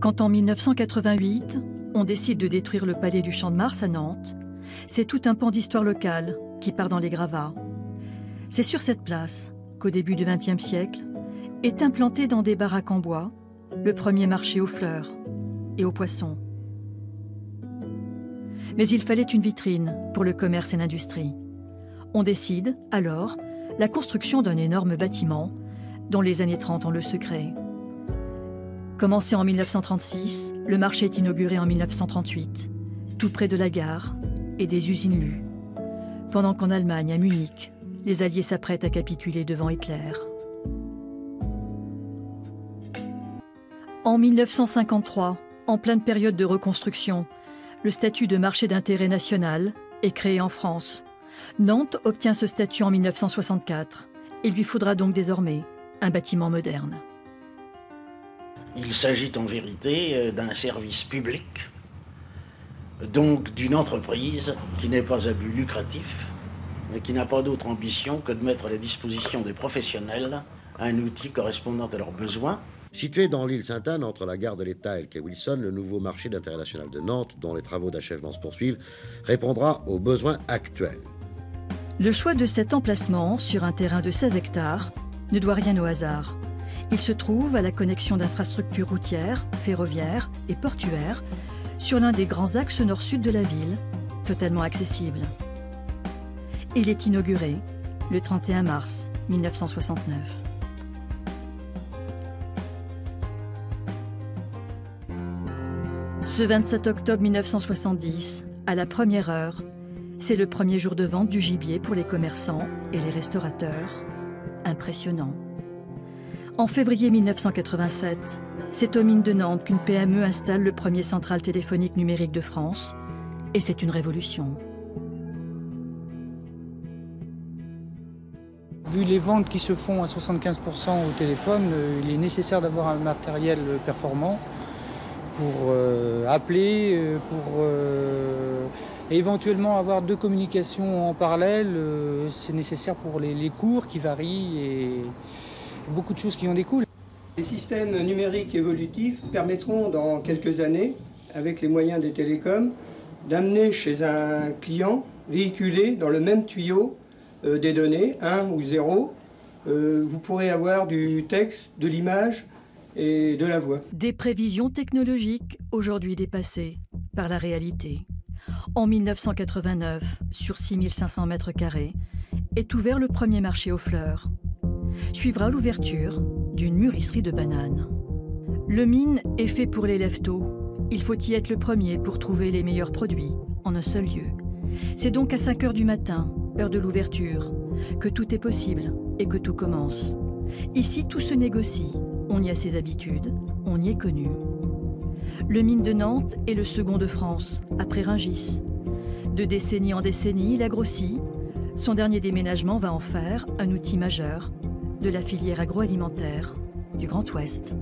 Quand en 1988, on décide de détruire le palais du Champ de Mars à Nantes, c'est tout un pan d'histoire locale qui part dans les gravats. C'est sur cette place qu'au début du XXe siècle est implanté dans des baraques en bois le premier marché aux fleurs et aux poissons. Mais il fallait une vitrine pour le commerce et l'industrie. On décide, alors, la construction d'un énorme bâtiment dont les années 30 ont le secret. Commencé en 1936, le marché est inauguré en 1938, tout près de la gare et des usines Lu. Pendant qu'en Allemagne, à Munich, les Alliés s'apprêtent à capituler devant Hitler. En 1953, en pleine période de reconstruction, le statut de marché d'intérêt national est créé en France. Nantes obtient ce statut en 1964. Il lui faudra donc désormais un bâtiment moderne. Il s'agit en vérité euh, d'un service public, donc d'une entreprise qui n'est pas à but lucratif, mais qui n'a pas d'autre ambition que de mettre à la disposition des professionnels un outil correspondant à leurs besoins. Situé dans l'île Sainte-Anne, entre la gare de l'État et le quai Wilson, le nouveau marché d'intérêt national de Nantes, dont les travaux d'achèvement se poursuivent, répondra aux besoins actuels. Le choix de cet emplacement, sur un terrain de 16 hectares, ne doit rien au hasard. Il se trouve à la connexion d'infrastructures routières, ferroviaires et portuaires sur l'un des grands axes nord-sud de la ville, totalement accessible. Il est inauguré le 31 mars 1969. Ce 27 octobre 1970, à la première heure, c'est le premier jour de vente du gibier pour les commerçants et les restaurateurs. Impressionnant. En février 1987, c'est aux mines de Nantes qu'une PME installe le premier central téléphonique numérique de France, et c'est une révolution. Vu les ventes qui se font à 75% au téléphone, euh, il est nécessaire d'avoir un matériel performant pour euh, appeler, euh, pour éventuellement avoir deux communications en parallèle. C'est nécessaire pour les, les cours qui varient et beaucoup de choses qui en découlent. Les systèmes numériques évolutifs permettront dans quelques années, avec les moyens des télécoms, d'amener chez un client véhiculé dans le même tuyau euh, des données, 1 ou 0. Euh, vous pourrez avoir du texte, de l'image et de la voix. Des prévisions technologiques aujourd'hui dépassées par la réalité. En 1989, sur 6500 mètres carrés, est ouvert le premier marché aux fleurs. Suivra l'ouverture d'une mûrisserie de bananes. Le mine est fait pour les lève-tôt. Il faut y être le premier pour trouver les meilleurs produits en un seul lieu. C'est donc à 5 heures du matin, heure de l'ouverture, que tout est possible et que tout commence. Ici, tout se négocie. On y a ses habitudes, on y est connu. Le mine de Nantes est le second de France, après Ringis. De décennie en décennie, il a grossi. Son dernier déménagement va en faire un outil majeur de la filière agroalimentaire du Grand Ouest.